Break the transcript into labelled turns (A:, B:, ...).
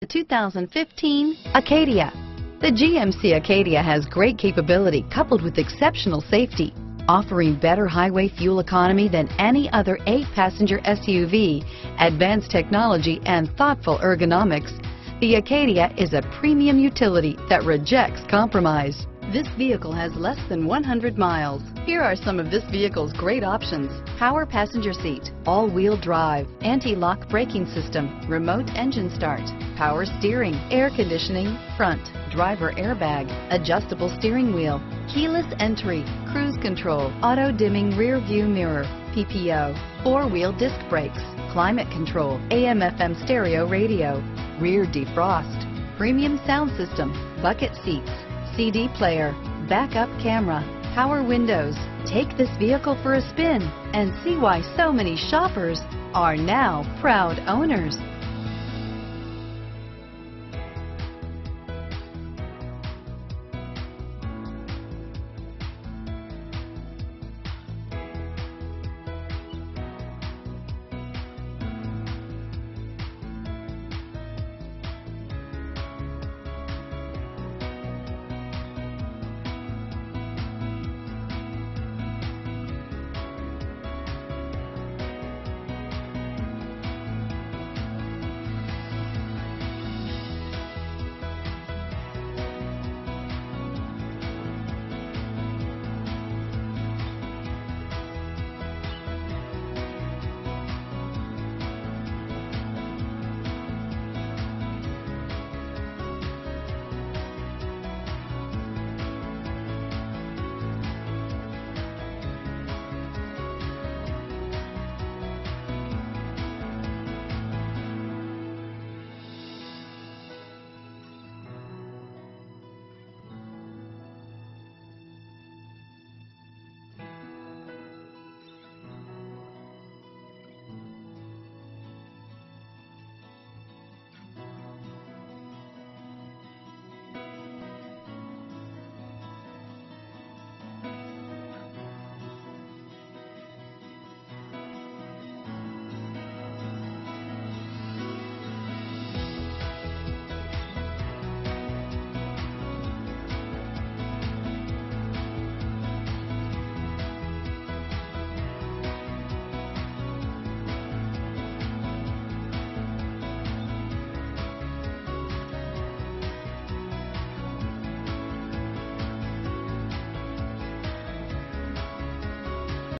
A: The 2015 Acadia. The GMC Acadia has great capability coupled with exceptional safety, offering better highway fuel economy than any other eight-passenger SUV, advanced technology, and thoughtful ergonomics. The Acadia is a premium utility that rejects compromise. This vehicle has less than 100 miles. Here are some of this vehicle's great options. Power passenger seat, all-wheel drive, anti-lock braking system, remote engine start, power steering, air conditioning, front, driver airbag, adjustable steering wheel, keyless entry, cruise control, auto dimming rear view mirror, PPO, four-wheel disc brakes, climate control, AM FM stereo radio, rear defrost, premium sound system, bucket seats, CD player, backup camera, power windows. Take this vehicle for a spin and see why so many shoppers are now proud owners.